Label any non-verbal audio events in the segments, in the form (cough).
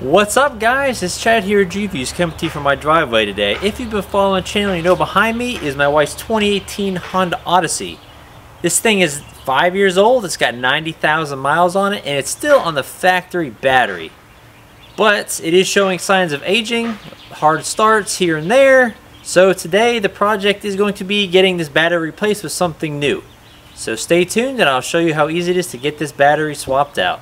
What's up guys, it's Chad here at GReviewz coming to you from my driveway today. If you've been following the channel, you know behind me is my wife's 2018 Honda Odyssey. This thing is five years old, it's got 90,000 miles on it, and it's still on the factory battery. But it is showing signs of aging, hard starts here and there, so today the project is going to be getting this battery replaced with something new. So stay tuned and I'll show you how easy it is to get this battery swapped out.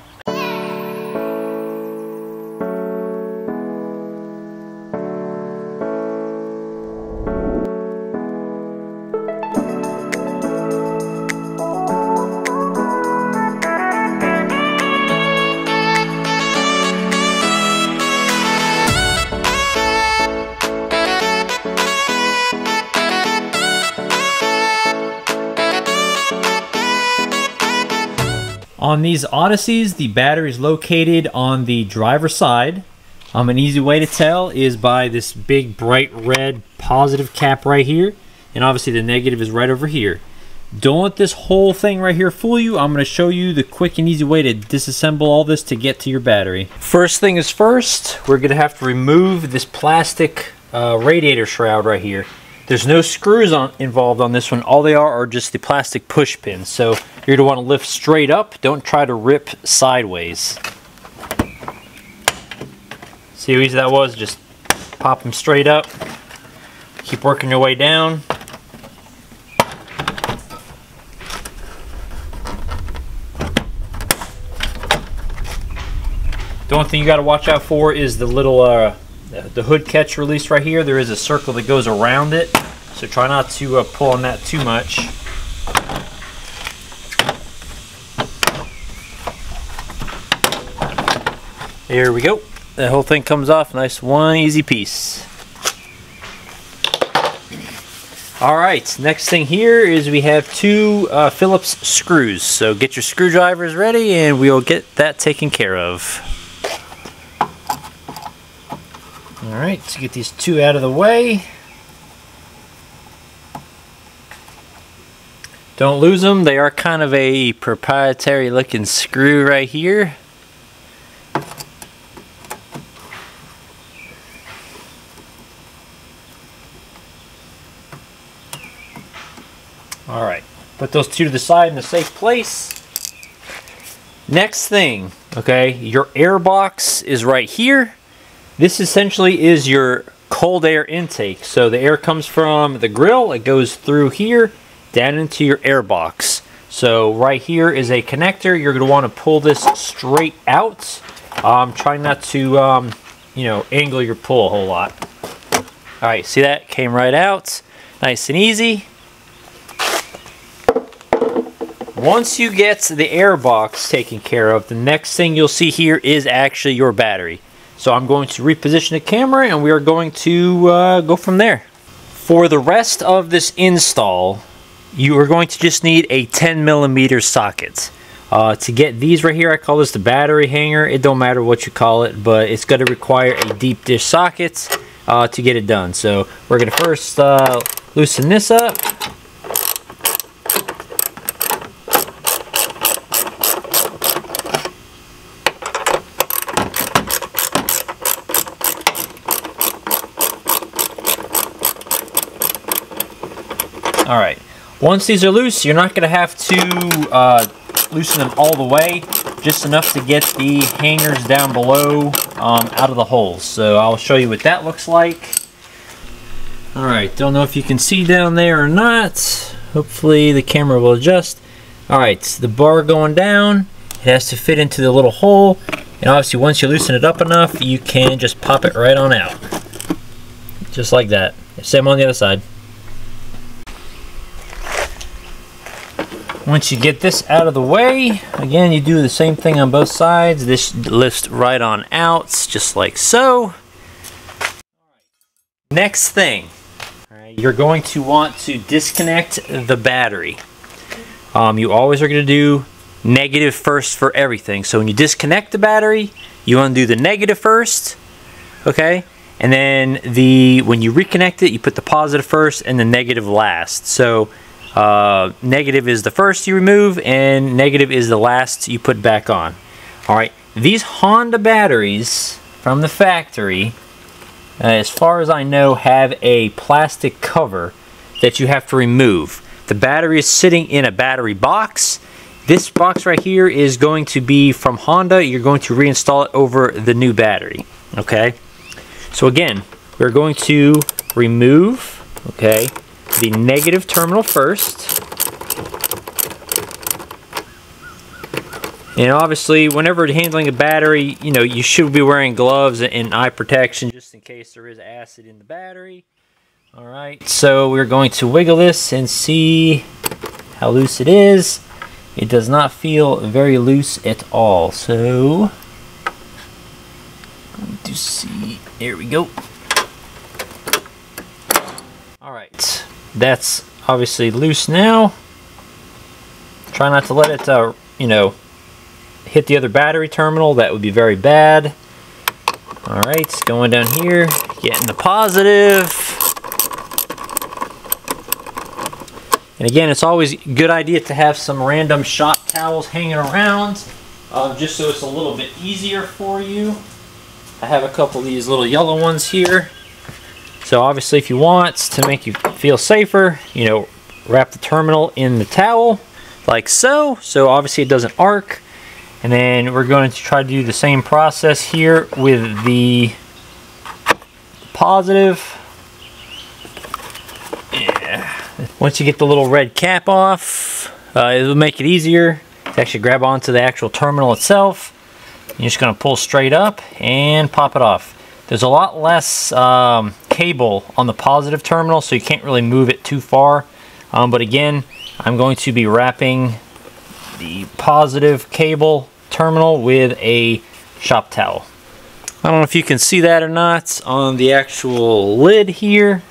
On these Odysseys, the battery is located on the driver's side. Um, an easy way to tell is by this big bright red positive cap right here. And obviously the negative is right over here. Don't let this whole thing right here fool you. I'm going to show you the quick and easy way to disassemble all this to get to your battery. First thing is first, we're going to have to remove this plastic uh, radiator shroud right here. There's no screws on, involved on this one. All they are are just the plastic push pins. So you're going to want to lift straight up. Don't try to rip sideways. See how easy that was? Just pop them straight up. Keep working your way down. The only thing you got to watch out for is the little uh, the hood catch release right here, there is a circle that goes around it. So try not to uh, pull on that too much. There we go. The whole thing comes off. Nice one easy piece. Alright, next thing here is we have two uh, Phillips screws. So get your screwdrivers ready and we'll get that taken care of. Alright, let's get these two out of the way. Don't lose them. They are kind of a proprietary looking screw right here. Alright, put those two to the side in a safe place. Next thing, okay, your air box is right here. This essentially is your cold air intake. So the air comes from the grill, it goes through here, down into your air box. So right here is a connector. You're going to want to pull this straight out. Um, try not to, um, you know, angle your pull a whole lot. All right, see that? Came right out. Nice and easy. Once you get the air box taken care of, the next thing you'll see here is actually your battery. So I'm going to reposition the camera and we are going to uh, go from there. For the rest of this install, you are going to just need a 10 millimeter socket. Uh, to get these right here, I call this the battery hanger. It don't matter what you call it, but it's going to require a deep dish socket uh, to get it done. So we're going to first uh, loosen this up. All right, once these are loose, you're not gonna have to uh, loosen them all the way, just enough to get the hangers down below um, out of the holes. So I'll show you what that looks like. All right, don't know if you can see down there or not. Hopefully the camera will adjust. All right, so the bar going down, it has to fit into the little hole. And obviously once you loosen it up enough, you can just pop it right on out. Just like that. Same on the other side. Once you get this out of the way, again, you do the same thing on both sides. This lifts right on out, just like so. Next thing, you're going to want to disconnect the battery. Um, you always are going to do negative first for everything. So when you disconnect the battery, you want to do the negative first, okay? And then the when you reconnect it, you put the positive first and the negative last. So uh, negative is the first you remove and negative is the last you put back on. All right, these Honda batteries from the factory, uh, as far as I know, have a plastic cover that you have to remove. The battery is sitting in a battery box. This box right here is going to be from Honda. You're going to reinstall it over the new battery. Okay. So again, we're going to remove, okay, the negative terminal first. And obviously, whenever handling a battery, you know, you should be wearing gloves and eye protection just in case there is acid in the battery. All right, so we're going to wiggle this and see how loose it is. It does not feel very loose at all. So, to see, there we go. All right, that's obviously loose now. Try not to let it, uh, you know, hit the other battery terminal. That would be very bad. All right, going down here, getting the positive. And again, it's always a good idea to have some random shop towels hanging around, uh, just so it's a little bit easier for you. I have a couple of these little yellow ones here. So obviously if you want to make you feel safer, you know, wrap the terminal in the towel like so. So obviously it doesn't arc. And then we're going to try to do the same process here with the positive. Yeah. Once you get the little red cap off, uh, it will make it easier to actually grab onto the actual terminal itself. You're just going to pull straight up and pop it off. There's a lot less um, cable on the positive terminal, so you can't really move it too far. Um, but again, I'm going to be wrapping the positive cable terminal with a shop towel. I don't know if you can see that or not on the actual lid here,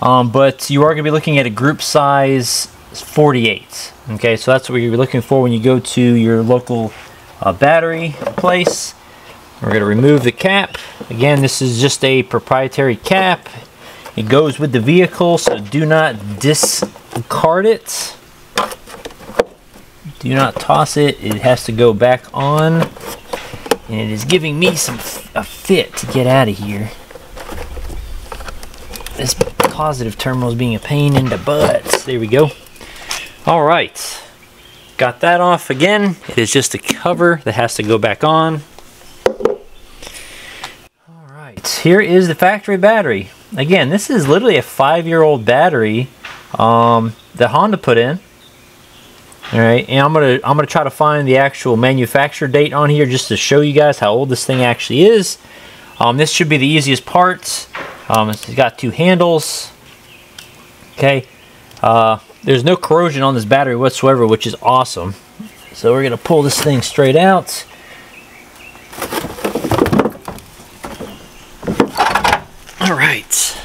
um, but you are going to be looking at a group size 48. Okay, so that's what you're looking for when you go to your local uh, battery place. We're going to remove the cap. Again, this is just a proprietary cap. It goes with the vehicle, so do not discard it. Do not toss it. It has to go back on. And it is giving me some a fit to get out of here. This positive terminal is being a pain in the butt. There we go. All right. Got that off again. It is just a cover that has to go back on. All Here is the factory battery. Again, this is literally a five-year-old battery um, that Honda put in. All right, and I'm gonna I'm gonna try to find the actual manufacture date on here just to show you guys how old this thing actually is. Um, this should be the easiest part. Um, it's got two handles. Okay, uh, there's no corrosion on this battery whatsoever, which is awesome. So we're gonna pull this thing straight out. All right.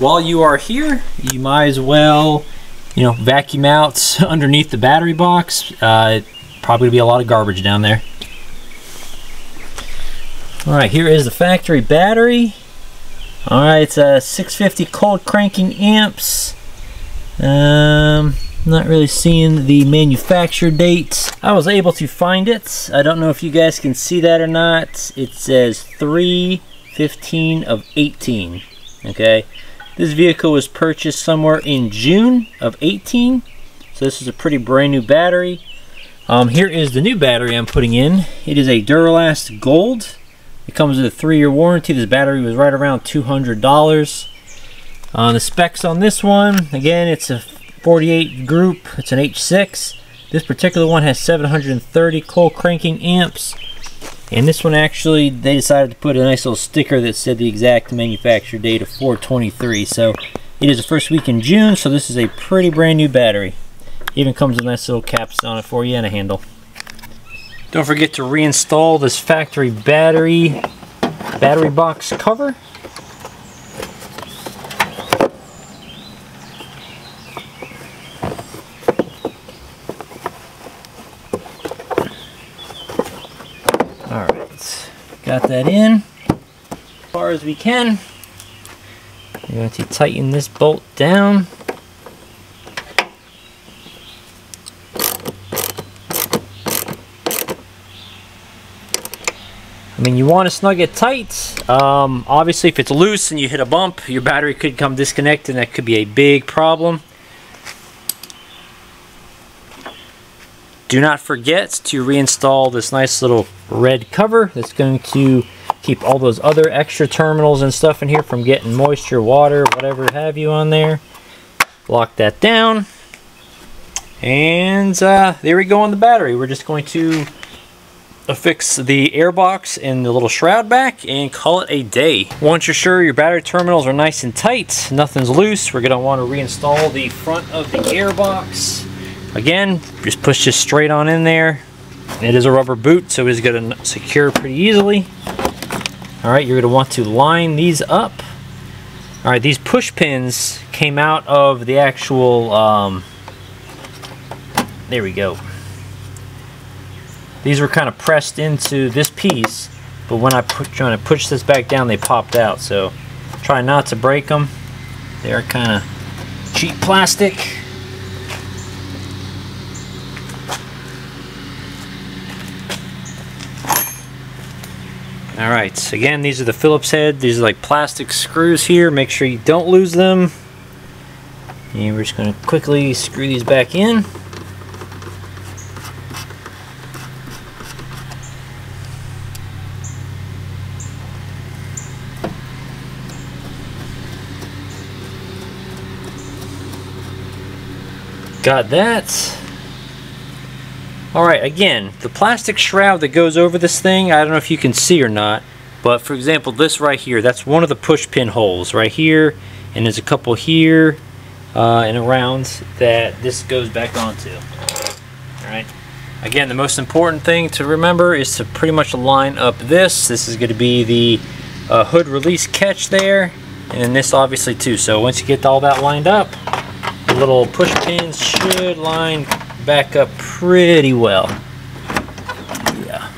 While you are here, you might as well you know, vacuum out (laughs) underneath the battery box. Uh, probably be a lot of garbage down there. All right, here is the factory battery. All right, it's a 650 cold cranking amps. Um, not really seeing the manufacture date. I was able to find it. I don't know if you guys can see that or not. It says 315 of 18. Okay. This vehicle was purchased somewhere in June of 18. So this is a pretty brand new battery. Um, here is the new battery I'm putting in. It is a Duralast Gold. It comes with a three-year warranty. This battery was right around $200. Uh, the specs on this one, again, it's a 48 group. It's an H6. This particular one has 730 cold cranking amps. And this one actually, they decided to put a nice little sticker that said the exact manufacture date of 423. So it is the first week in June, so this is a pretty brand new battery. Even comes with nice little caps on it for you and a handle. Don't forget to reinstall this factory battery battery box cover. Got that in as far as we can. We're going to tighten this bolt down. I mean, you want to snug it tight. Um, obviously, if it's loose and you hit a bump, your battery could come disconnected and that could be a big problem. Do not forget to reinstall this nice little red cover that's going to keep all those other extra terminals and stuff in here from getting moisture, water, whatever have you on there. Lock that down. And uh, there we go on the battery. We're just going to affix the air box and the little shroud back and call it a day. Once you're sure your battery terminals are nice and tight, nothing's loose, we're going to want to reinstall the front of the air box. Again, just push this straight on in there. It is a rubber boot, so it's going to secure pretty easily. All right, you're going to want to line these up. All right, these push pins came out of the actual, um, there we go. These were kind of pressed into this piece, but when I put, trying to push this back down, they popped out. So try not to break them. They're kind of cheap plastic. All right, so again, these are the Phillips head. These are like plastic screws here. Make sure you don't lose them. And we're just gonna quickly screw these back in. Got that. Alright, again, the plastic shroud that goes over this thing, I don't know if you can see or not, but for example, this right here, that's one of the push pin holes right here, and there's a couple here uh, and around that this goes back onto. Alright, again, the most important thing to remember is to pretty much line up this. This is going to be the uh, hood release catch there, and then this obviously too. So once you get all that lined up, the little push pins should line back up pretty well. Yeah.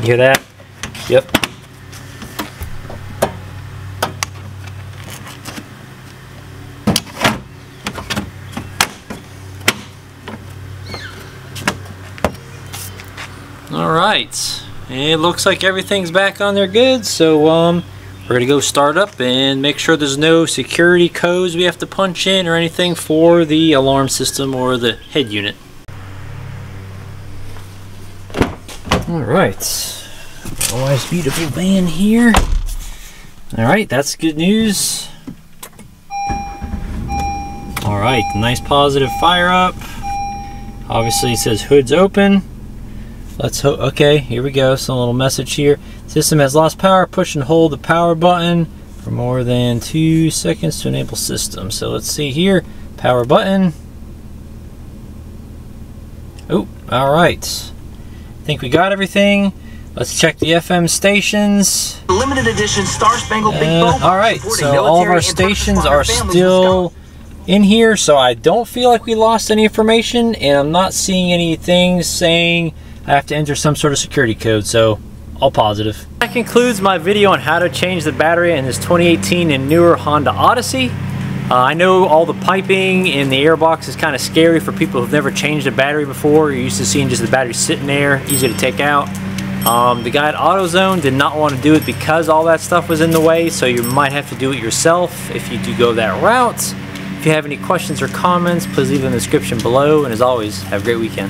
You hear that? Yep. All right. It looks like everything's back on there good, so um, we're going to go start up and make sure there's no security codes we have to punch in or anything for the alarm system or the head unit. Alright. Always beautiful van here. Alright, that's good news. Alright, nice positive fire up. Obviously it says hood's open. Let's hope, okay, here we go. Some little message here. System has lost power. Push and hold the power button for more than two seconds to enable system. So let's see here. Power button. Oh, all right. I think we got everything. Let's check the FM stations. Limited edition Star Spangled uh, Big Bow. All right, so all of our stations are still in here, so I don't feel like we lost any information, and I'm not seeing anything saying I have to enter some sort of security code, so all positive. That concludes my video on how to change the battery in this 2018 and newer Honda Odyssey. Uh, I know all the piping in the airbox is kind of scary for people who've never changed a battery before. You're used to seeing just the battery sitting there, easy to take out. Um, the guy at AutoZone did not want to do it because all that stuff was in the way, so you might have to do it yourself if you do go that route. If you have any questions or comments, please leave them in the description below, and as always, have a great weekend.